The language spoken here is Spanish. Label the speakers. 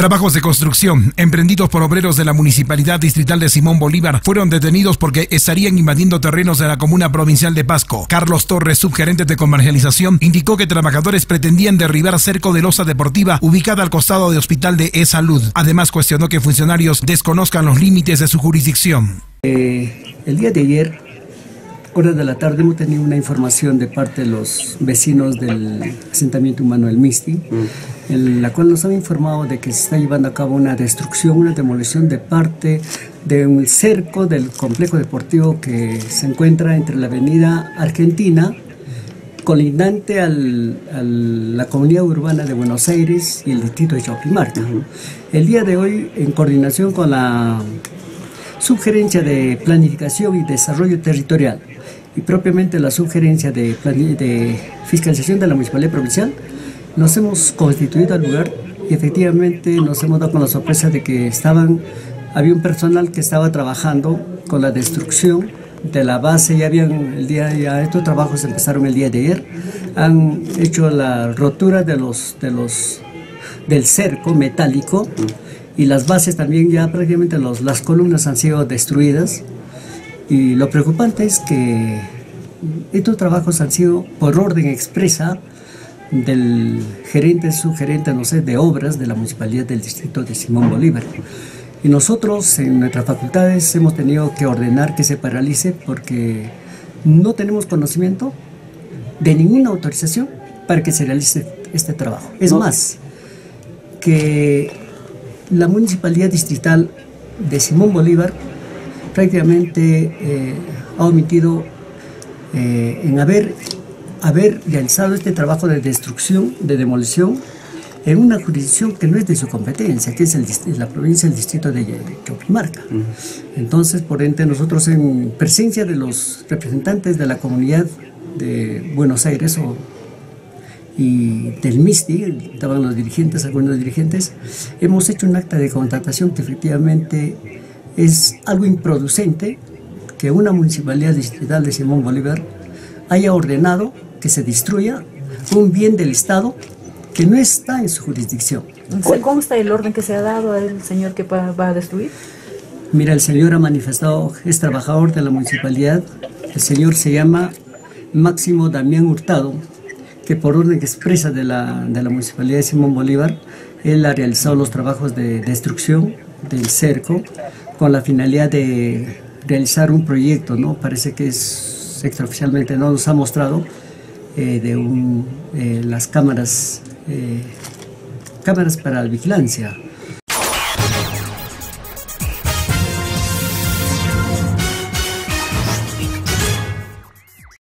Speaker 1: Trabajos de construcción emprendidos por obreros de la Municipalidad Distrital de Simón Bolívar fueron detenidos porque estarían invadiendo terrenos de la comuna provincial de Pasco. Carlos Torres, subgerente de comercialización, indicó que trabajadores pretendían derribar cerco de losa deportiva ubicada al costado del Hospital de E-Salud. Además, cuestionó que funcionarios desconozcan los límites de su jurisdicción.
Speaker 2: Eh, el día de ayer horas de la tarde hemos tenido una información de parte de los vecinos del asentamiento humano del Misti, mm. en la cual nos han informado de que se está llevando a cabo una destrucción, una demolición de parte de un cerco del complejo deportivo que se encuentra entre la avenida Argentina, colindante a la comunidad urbana de Buenos Aires y el distrito de Chauquimarca. El día de hoy, en coordinación con la Subgerencia de Planificación y Desarrollo Territorial, y propiamente la sugerencia de, de fiscalización de la Municipalidad Provincial, nos hemos constituido al lugar y efectivamente nos hemos dado con la sorpresa de que estaban, había un personal que estaba trabajando con la destrucción de la base, ya habían el día, ya estos trabajos empezaron el día de ayer, han hecho la rotura de los, de los, del cerco metálico y las bases también ya prácticamente los, las columnas han sido destruidas y lo preocupante es que estos trabajos han sido por orden expresa del gerente, subgerente, no sé, de obras de la Municipalidad del Distrito de Simón Bolívar. Y nosotros en nuestras facultades hemos tenido que ordenar que se paralice porque no tenemos conocimiento de ninguna autorización para que se realice este trabajo. Es más, que la Municipalidad Distrital de Simón Bolívar prácticamente eh, ha omitido eh, en haber, haber realizado este trabajo de destrucción, de demolición, en una jurisdicción que no es de su competencia, que es el, la provincia del distrito de Choquimarca. Entonces, por ende, nosotros en presencia de los representantes de la comunidad de Buenos Aires o, y del MISTI, estaban los dirigentes, algunos dirigentes, hemos hecho un acta de contratación que efectivamente es algo improducente que una municipalidad distrital de Simón Bolívar haya ordenado que se destruya un bien del Estado que no está en su jurisdicción.
Speaker 3: ¿Cómo está el orden que se ha dado al señor que va a destruir?
Speaker 2: Mira, el señor ha manifestado, es trabajador de la municipalidad, el señor se llama Máximo Damián Hurtado, que por orden expresa de la, de la municipalidad de Simón Bolívar, él ha realizado los trabajos de destrucción del cerco con la finalidad de realizar un proyecto, ¿no? Parece que es extraoficialmente, no nos ha mostrado eh, de un, eh, las cámaras, eh, cámaras para la vigilancia